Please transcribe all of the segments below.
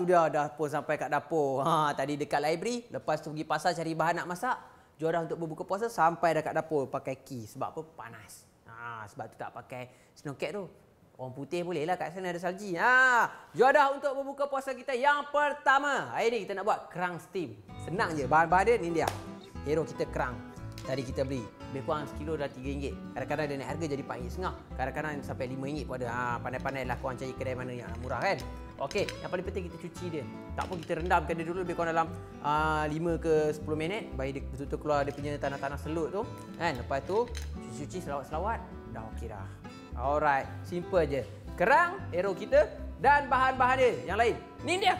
tu dia dah pun sampai kat dapur. Ha, tadi dekat library, lepas tu pergi pasar cari bahan nak masak. Juara untuk berbuka puasa sampai dekat dapur pakai key. Sebab apa? Panas. Ha, sebab tu tak pakai snow cat tu. Orang putih boleh lah kat sana ada salji. Ha, juara untuk berbuka puasa kita yang pertama. Hari ni kita nak buat kerang steam. Senang je. Bahan-bahan dia ni dia. Hero kita kerang. Tadi kita beli. Lebih kurang sekilo dah RM3. Kadang-kadang dia naik harga jadi RM4.5. Kadang-kadang sampai RM5 pun ada. Ha, pandai-pandai lah korang cari kedai mana yang murah kan. Okey, yang paling penting kita cuci dia. Tak pun kita rendamkan dia dulu lebih kurang dalam uh, 5 ke 10 minit. Bagi dia betul-betul keluar dia punya tanah-tanah selut tu. Kan? Lepas tu, cuci-cuci selawat-selawat. Dah okey dah. Alright, simple je. Kerang, arrow kita dan bahan-bahan dia yang lain. Ni dia.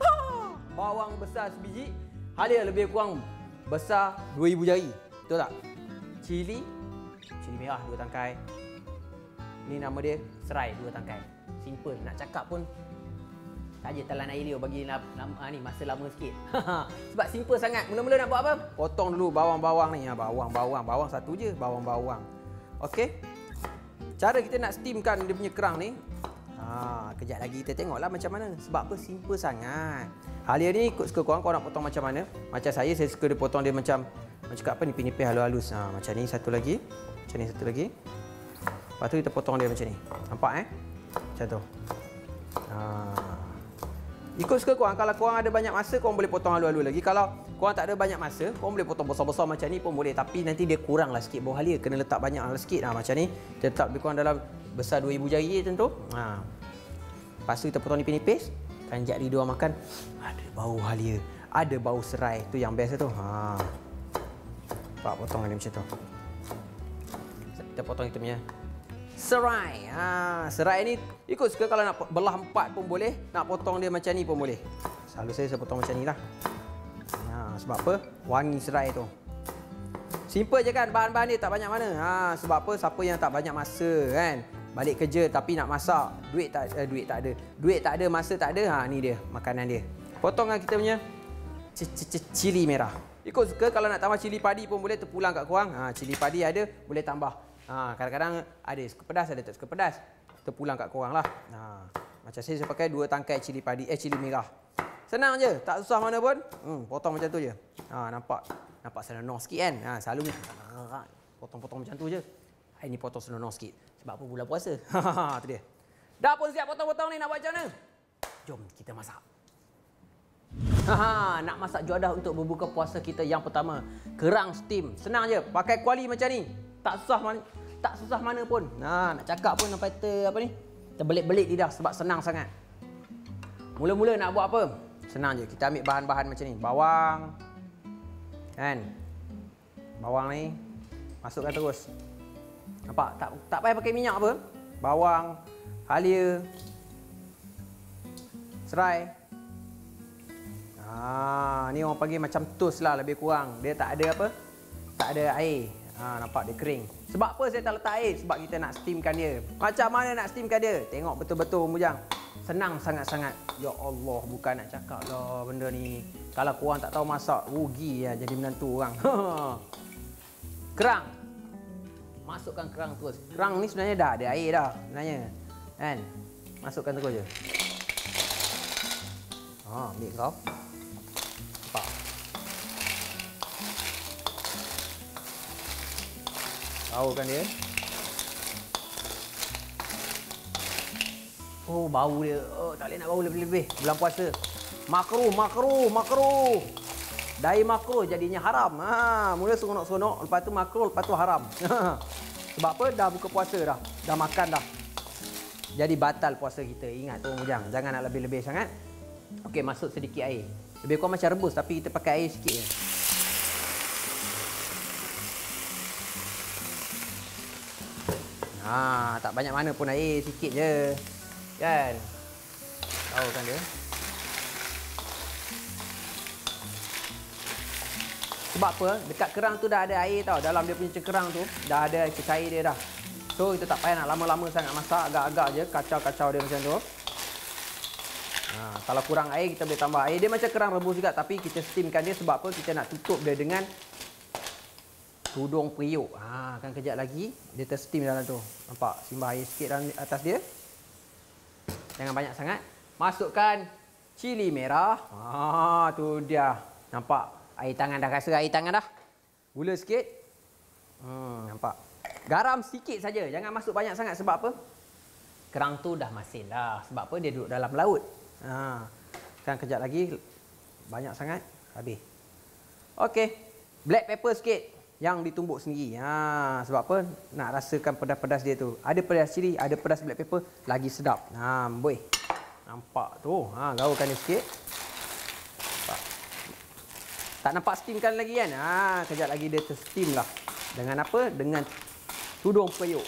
Bawang besar sebiji. Halia lebih kurang besar 2000 jari. Betul tak? Cili, cili merah dua tangkai. Ni nama dia serai dua tangkai. Simple nak cakap pun tak je telan air dia bagi lama, lama, ni masa lama sikit. Sebab simple sangat. Mula-mula nak buat apa? Potong dulu bawang-bawang ni. Ha, bawang-bawang. Bawang satu je. Bawang-bawang. Okey. Cara kita nak steamkan dia punya kerang ni. Ha, kejap lagi kita tengoklah macam mana. Sebab apa? Simple sangat. Halia ni ikut suka korang, korang nak potong macam mana. Macam saya, saya suka dia potong dia macam macam apa nipis-nipis halus-halus. Ha, macam ni satu lagi. Macam ni satu lagi. Lepas tu kita potong dia macam ni. Nampak eh? Macam tu. Ha. Ikut suka korang. Kalau korang ada banyak masa, korang boleh potong halus-halus lagi. Kalau korang tak ada banyak masa, korang boleh potong besar-besar macam ni pun boleh. Tapi nanti dia kurang lah sikit bawah halia. Kena letak banyak lah sikit. Ha, macam ni. Kita letak lebih kurang dalam besar 2000 jari tentu. Ha. Lepas tu kita potong nipis-nipis. Kanjak di dua makan. Ada bau halia. Ada bau serai. Tu yang best tu. Ha. Pak potong ni macam tu. Kita potong kita punya serai. Ha, serai ni ikut suka kalau nak belah empat pun boleh, nak potong dia macam ni pun boleh. Selalu saya saya potong macam ni lah. Ha, sebab apa? Wangi serai tu. Simple je kan bahan-bahan dia tak banyak mana. Ha, sebab apa? Siapa yang tak banyak masa kan? Balik kerja tapi nak masak, duit tak eh, duit tak ada. Duit tak ada, masa tak ada. Ha, ni dia makanan dia. Potongkan kita punya cili merah. Ikut suka kalau nak tambah cili padi pun boleh terpulang kat korang. Ha, cili padi ada, boleh tambah. Ha, kadang-kadang ada suka pedas, ada tak suka pedas. Terpulang kat korang lah. Ha, macam saya, saya pakai dua tangkai cili padi, eh cili merah. Senang je, tak susah mana pun. Hmm, potong macam tu je. Ha, nampak? Nampak senonoh sikit kan? Ha, selalu ha, potong-potong macam tu je. Hari ni potong senonoh sikit. Sebab apa bulan puasa? Ha, tu dia. Dah pun siap potong-potong ni nak buat macam mana? Jom kita masak. Haha, nak masak juadah untuk berbuka puasa kita yang pertama. Kerang steam. Senang je. Pakai kuali macam ni. Tak susah mana, tak susah mana pun. Nah, nak cakap pun sampai ter apa ni? Terbelit-belit lidah sebab senang sangat. Mula-mula nak buat apa? Senang je. Kita ambil bahan-bahan macam ni. Bawang. Kan? Bawang ni masukkan terus. Nampak? Tak tak payah pakai minyak apa. Bawang, halia, serai, Ha, ni orang panggil macam toast lah lebih kurang. Dia tak ada apa? Tak ada air. Ha, nampak dia kering. Sebab apa saya tak letak air? Sebab kita nak steamkan dia. Macam mana nak steamkan dia? Tengok betul-betul Mujang. Senang sangat-sangat. Ya Allah, bukan nak cakap lah benda ni. Kalau korang tak tahu masak, rugi ya jadi menantu orang. kerang. Masukkan kerang terus. Kerang ni sebenarnya dah ada air dah sebenarnya. Kan? Masukkan terus je. Ha, ambil kau. Bau kan dia. Oh, bau dia. Oh, tak boleh nak bau lebih-lebih. Bulan puasa. Makruh, makruh, makruh. Dari makruh jadinya haram. Ha, mula seronok-seronok, lepas tu makruh, lepas tu haram. Sebab apa? Dah buka puasa dah. Dah makan dah. Jadi batal puasa kita. Ingat tu Mujang. Jangan nak lebih-lebih sangat. Okey, masuk sedikit air. Lebih kurang macam rebus tapi kita pakai air sikit je. Ha, tak banyak mana pun air, sikit je. Kan? Tahu kan dia? Sebab apa? Dekat kerang tu dah ada air tau. Dalam dia punya cekerang tu dah ada cair dia dah. So kita tak payah nak lama-lama sangat masak, agak-agak je kacau-kacau dia macam tu. Ha, kalau kurang air kita boleh tambah air. Dia macam kerang rebus juga tapi kita steamkan dia sebab apa? Kita nak tutup dia dengan tudung periuk. Ha, akan kejap lagi dia tersteam dalam tu. Nampak? Simbah air sikit dalam atas dia. Jangan banyak sangat. Masukkan cili merah. Ah, tu dia. Nampak? Air tangan dah rasa air tangan dah. Gula sikit. Hmm, nampak? Garam sikit saja. Jangan masuk banyak sangat sebab apa? Kerang tu dah masin dah. Sebab apa? Dia duduk dalam laut. Ha. Kan kejap lagi banyak sangat habis. Okey. Black pepper sikit yang ditumbuk sendiri. Ha, sebab apa? Nak rasakan pedas-pedas dia tu. Ada pedas cili, ada pedas black pepper, lagi sedap. Ha, boy. Nampak tu. Ha, gaulkan dia sikit. Nampak. Tak nampak steamkan lagi kan? Ha, kejap lagi dia tersteam lah. Dengan apa? Dengan tudung periuk.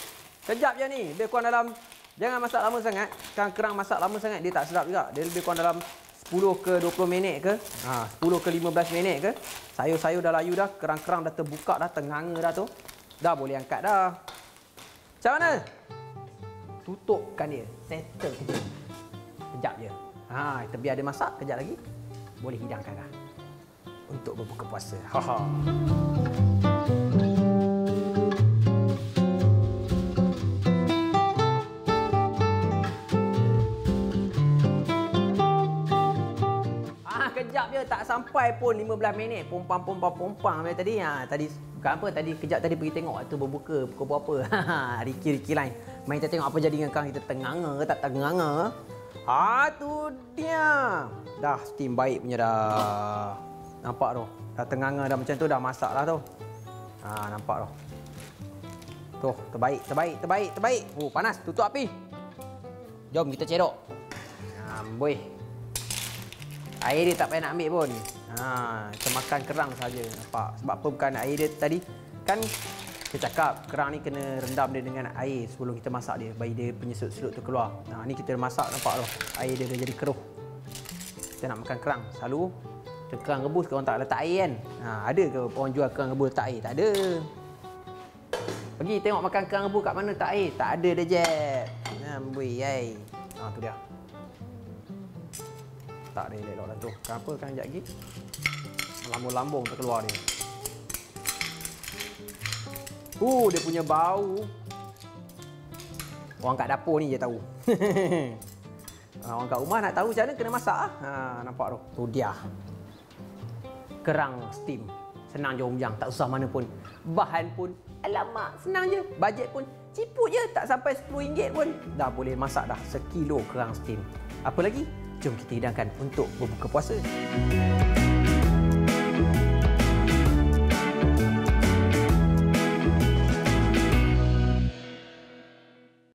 Kejap je ni. Lebih kurang dalam... Jangan masak lama sangat. Kan kerang masak lama sangat, dia tak sedap juga. Dia lebih kurang dalam 10 ke 20 minit ke. Ha, 10 ke 15 minit ke. Sayur-sayur dah layu dah. Kerang-kerang dah terbuka dah, tenganga dah tu. Dah boleh angkat dah. Macam mana? Tutupkan dia. Settle kejap. Kejap je. Ha, kita biar dia masak. Kejap lagi. Boleh hidangkan dah. Untuk berbuka puasa. Ha ha. Kejap je tak sampai pun 15 minit. Pompang pompang pompang macam tadi ha tadi bukan apa tadi kejap tadi pergi tengok waktu berbuka pukul berapa. Riki Riki lain. Main kita tengok apa jadi dengan kang kita. Tenganga ke tak tenganga? Ha tu dia. Dah steam baik punya dah. Nampak tu? Dah tenganga dah macam tu dah masak dah tu. Ha nampak tu? Tu terbaik terbaik terbaik terbaik. Oh panas tutup api. Jom kita cedok. Amboi Air dia tak payah nak ambil pun. Ha, kita makan kerang saja. Nampak? Sebab apa bukan air dia tadi? Kan kita cakap kerang ni kena rendam dia dengan air sebelum kita masak dia. Bagi dia punya selut-selut tu keluar. Ha, ni kita masak nampak tu. Air dia dah jadi keruh. Kita nak makan kerang. Selalu kerang rebus orang tak letak air kan? Ha, ada ke orang jual kerang rebus letak air? Tak ada. Pergi tengok makan kerang rebus kat mana tak air? Tak ada dah je. Amboi, ai. Ha, tu dia tak dia elok dah tu. Kenapa kan sekejap lagi? Lambung-lambung terkeluar dia. Uh, dia punya bau. Orang kat dapur ni je tahu. Orang kat rumah nak tahu macam mana kena masak ah. Ha, nampak tu. Tu dia. Kerang steam. Senang je umjang, tak usah mana pun. Bahan pun alamak, senang je. Bajet pun ciput je, tak sampai RM10 pun. Dah boleh masak dah sekilo kerang steam. Apa lagi? Jom kita hidangkan untuk berbuka puasa.